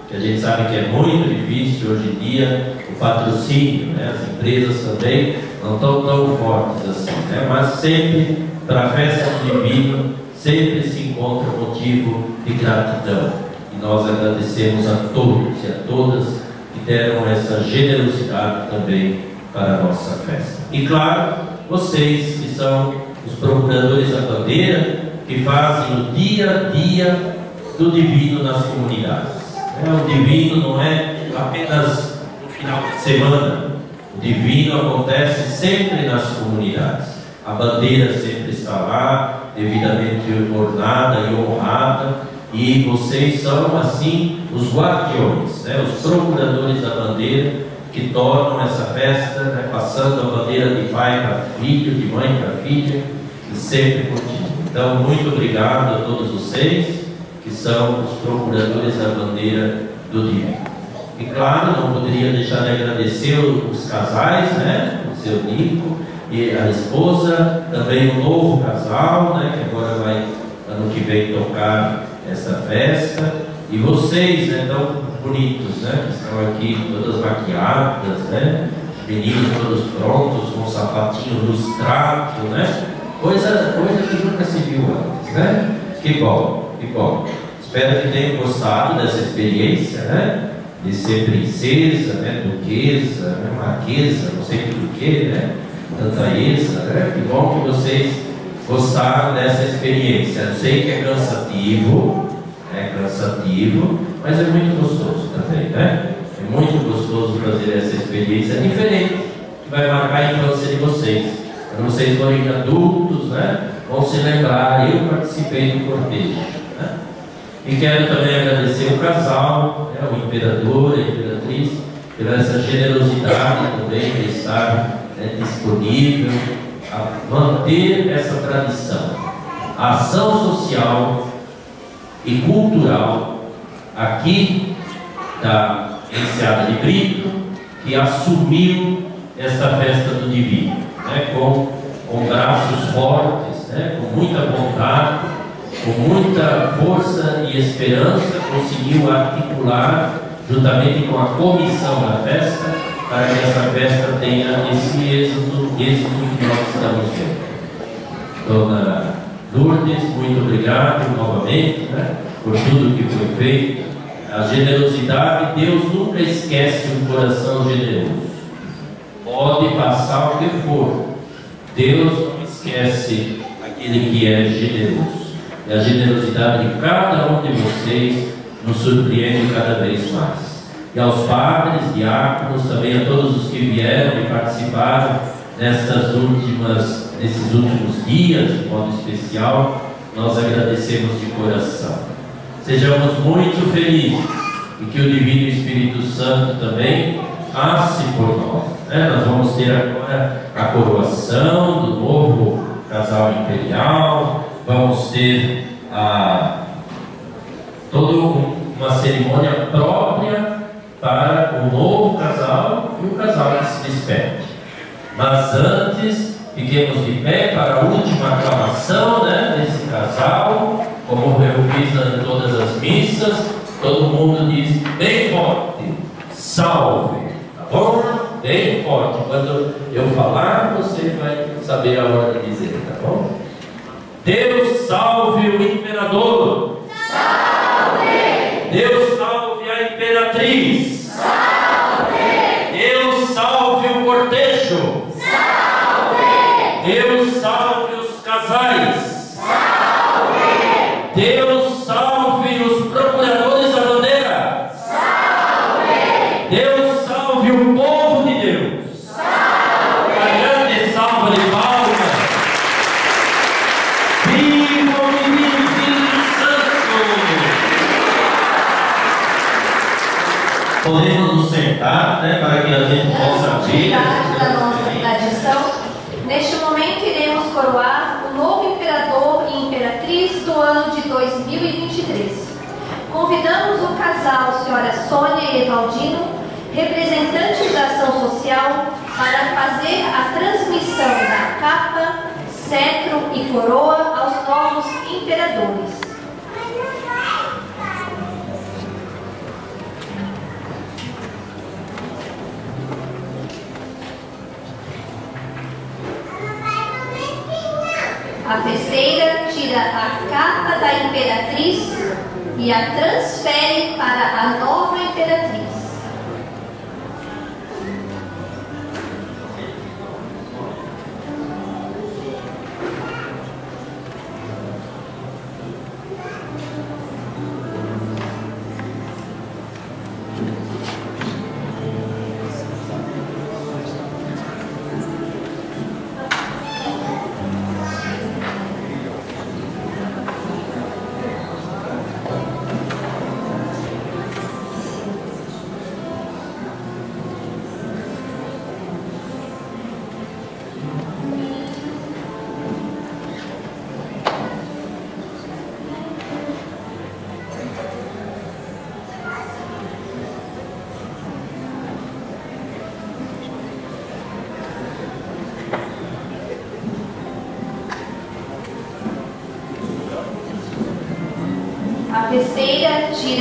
que a gente sabe que é muito difícil hoje em dia o patrocínio, né? as empresas também não estão tão fortes assim, né? mas sempre para a festa do divino sempre se encontra motivo de gratidão. Nós agradecemos a todos e a todas que deram essa generosidade também para a nossa festa. E claro, vocês que são os procuradores da bandeira, que fazem o dia a dia do divino nas comunidades. É, o divino não é apenas no final de semana. O divino acontece sempre nas comunidades. A bandeira sempre está lá, devidamente ornada e honrada. E vocês são, assim, os guardiões, né? os procuradores da bandeira, que tornam essa festa, né? passando a bandeira de pai para filho, de mãe para filha, e sempre continua. Então, muito obrigado a todos vocês que são os procuradores da bandeira do dia. E claro, não poderia deixar de agradecer os casais, né? O seu Nico e a esposa, também o novo casal, né? Que agora vai, ano que vem, tocar essa festa. E vocês, né? Tão bonitos, né? Que estão aqui todas maquiadas, né? Meninos todos prontos, com sapatinho lustrado, né? Coisa, coisa que nunca se viu antes, né? Que bom. Que bom. Espero que tenham gostado dessa experiência, né? De ser princesa, né? Duquesa, né? marquesa, não sei do que, né? Tanta isso, né? Que bom que vocês gostaram dessa experiência. Eu sei que é cansativo, é cansativo, mas é muito gostoso também, né? É muito gostoso fazer essa experiência diferente, que vai marcar a infância de vocês. Quando vocês forem adultos, né? Vão se lembrar, eu participei do cortejo. E quero também agradecer o casal, né, o imperador, a imperatriz, pela essa generosidade também de estar né, disponível manter essa tradição. Ação social e cultural aqui da Enseada de Brito, que assumiu esta festa do Divino, né, com, com braços fortes né, com muita vontade, com muita força e esperança, conseguiu articular, juntamente com a comissão da festa, para que essa festa tenha esse êxito, êxito que nós estamos vendo. Dona Lourdes, muito obrigado novamente né, por tudo que foi feito. A generosidade, Deus nunca esquece um coração generoso. Pode passar o que for, Deus não esquece aquele que é generoso. E a generosidade de cada um de vocês nos surpreende cada vez mais. E aos padres, diáconos, também a todos os que vieram e participaram nestas últimas, nesses últimos dias, de modo especial, nós agradecemos de coração. Sejamos muito felizes e que o Divino Espírito Santo também passe por nós. Né? Nós vamos ter agora a coroação do novo casal imperial, vamos ter a, toda uma cerimônia própria para o novo casal e o casal que se despede. Mas antes, fiquemos de pé para a última aclamação né, desse casal, como eu fiz em todas as missas, todo mundo diz bem forte, salve, tá bom? Bem forte. Quando eu falar, você vai saber a hora de dizer, tá bom? Deus salve o imperador. Salve! Deus 3. Podemos nos sentar, né, para que a gente possa continuidade da nossa tradição, neste momento iremos coroar o novo imperador e imperatriz do ano de 2023. Convidamos o casal Senhora Sônia e Evaldino, representantes da ação social, para fazer a transmissão da capa, cetro e coroa aos novos imperadores. A festeira tira a capa da imperatriz e a transfere para a nova imperatriz.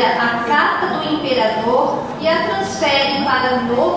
A capa do imperador e a transfere para novo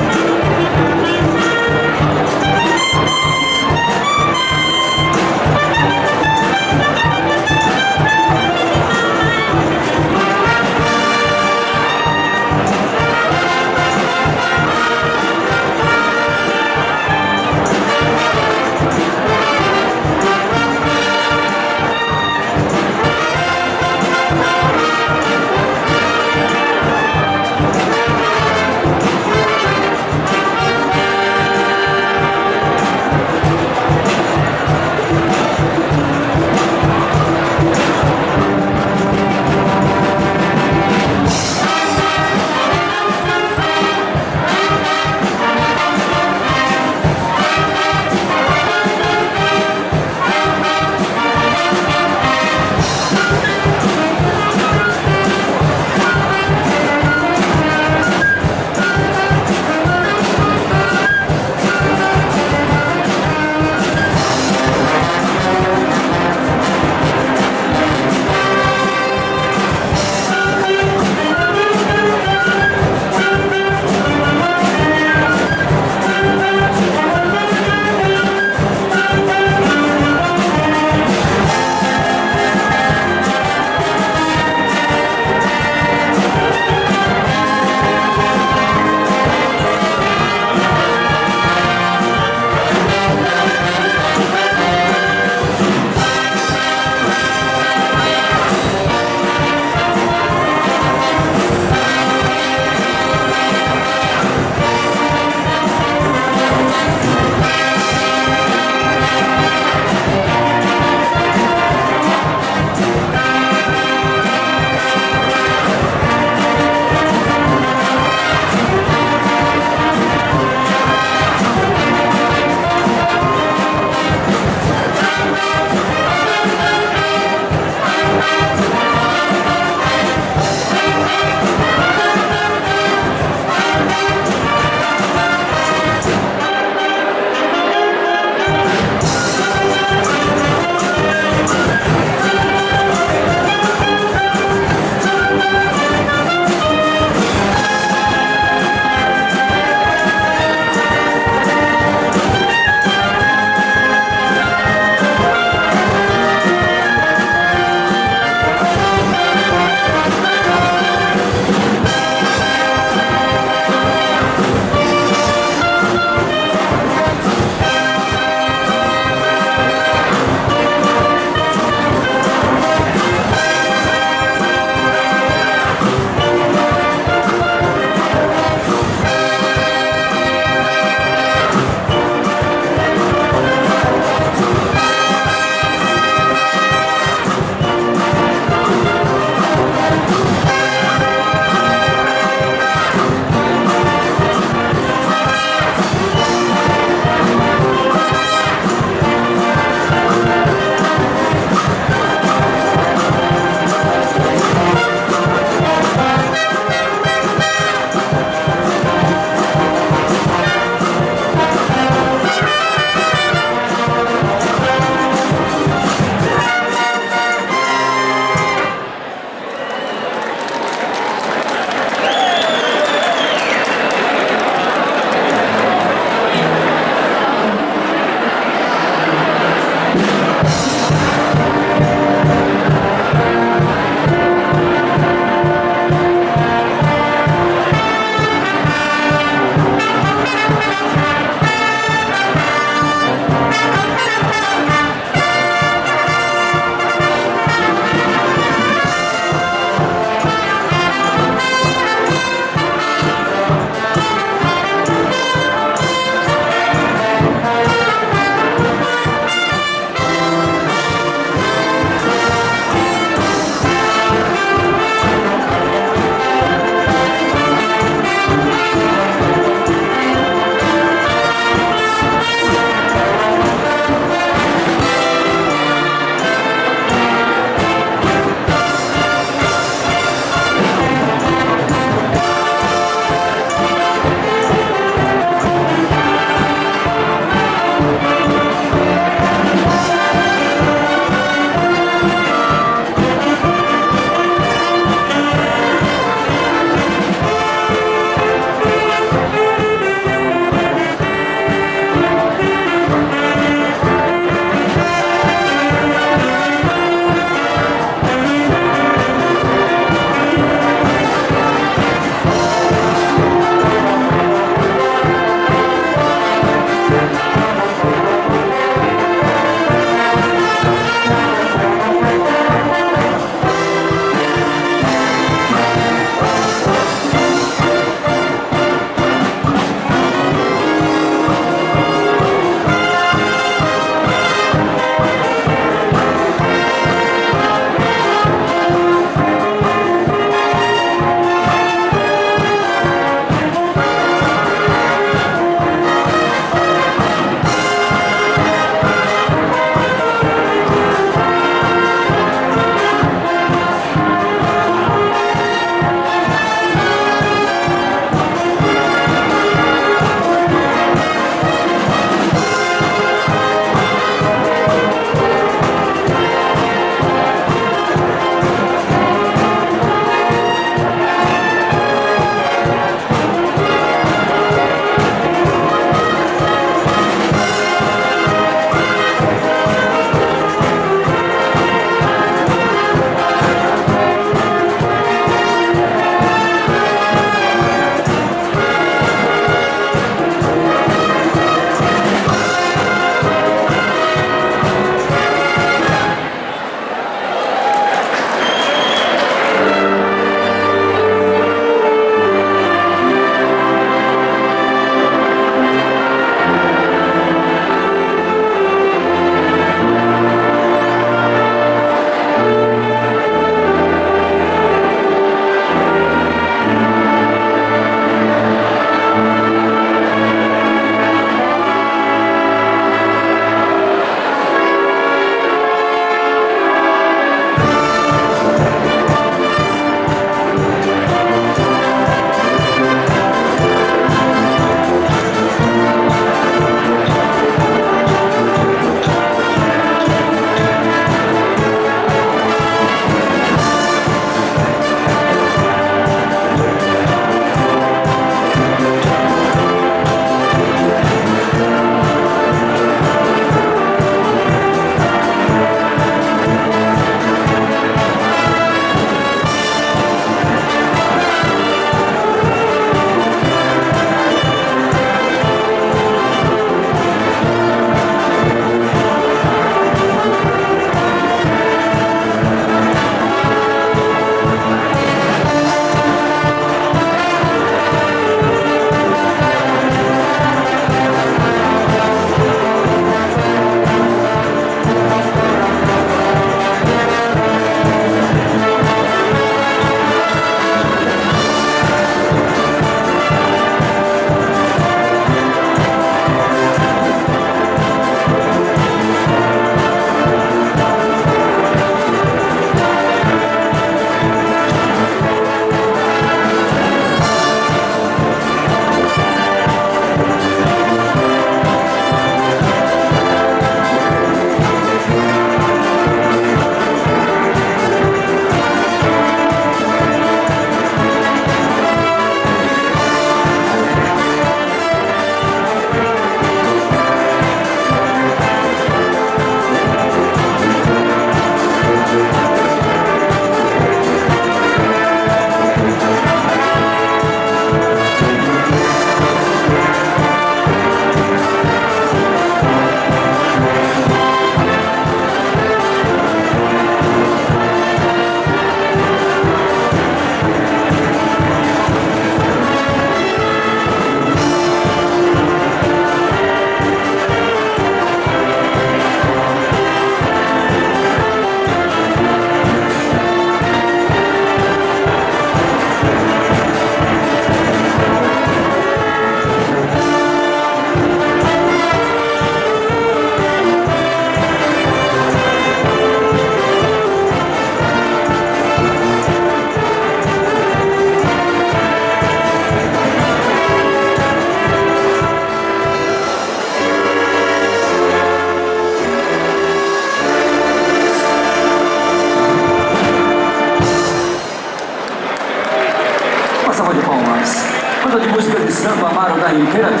Amaro da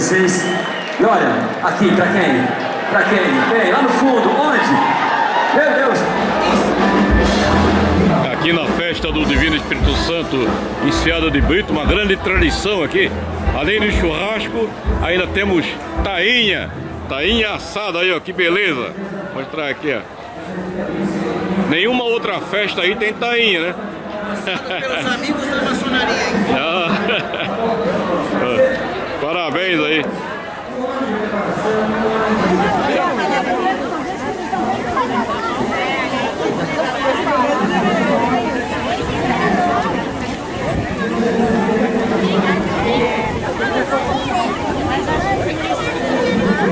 vocês. E olha, aqui, para quem? Para quem? Quem? Lá no fundo, onde? Meu Deus! Aqui na festa do Divino Espírito Santo, em Seada de Brito, uma grande tradição aqui. Além do churrasco, ainda temos tainha. Tainha assada aí, ó, que beleza. Vou mostrar aqui, ó. Nenhuma outra festa aí tem tainha, né? pelos amigos da maçonaria. Ah. Parabéns aí.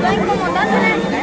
Tá incomodado, né?